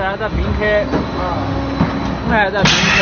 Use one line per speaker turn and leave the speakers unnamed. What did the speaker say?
现还在明天，嗯，还在还在明天。